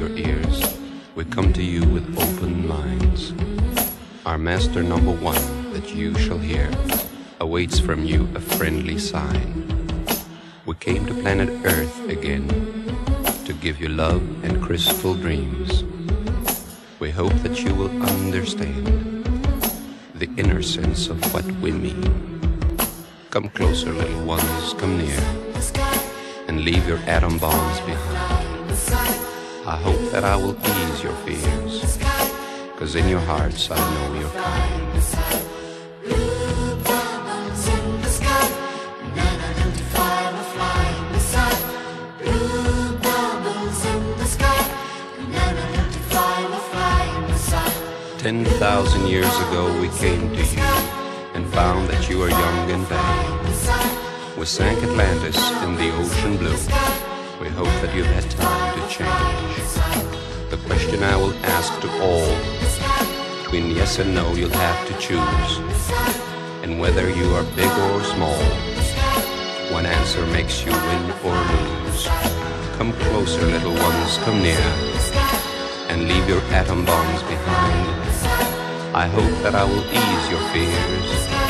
your ears, we come to you with open minds. Our master number one that you shall hear awaits from you a friendly sign. We came to planet Earth again to give you love and crystal dreams. We hope that you will understand the inner sense of what we mean. Come closer, little ones, come near, leave your atom bombs behind. I hope that I will ease your fears, cause in your hearts I know you're kind. Ten thousand years ago we came to you and found that you are young and vain. We sank Atlantis in the ocean blue. We hope that you've had time to change. The question I will ask to all, between yes and no you'll have to choose. And whether you are big or small, one answer makes you win or lose. Come closer, little ones, come near, and leave your atom bombs behind. I hope that I will ease your fears,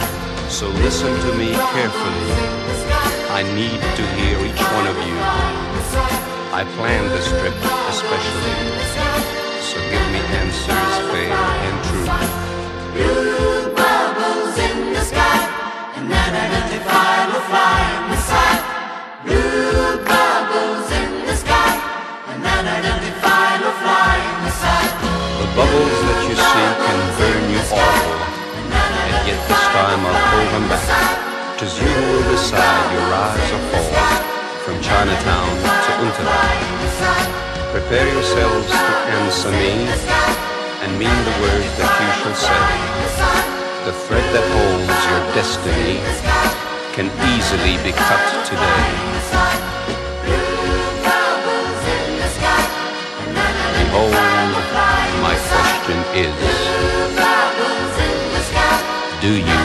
So listen to me carefully. I need to hear each one of you. I planned this trip especially. So give me answers fair and true. Blue bubbles in the sky, unidentified will fly in the sky. Blue bubbles in the sky, unidentified will fly in the bubbles that you see can burn you awful. And yet this time I'll come back. Tis you will decide your rise or fall from Chinatown to Unterland. Prepare yourselves to answer me and mean the words that you shall say. The thread that holds your destiny can easily be cut today. Behold, my question is, do you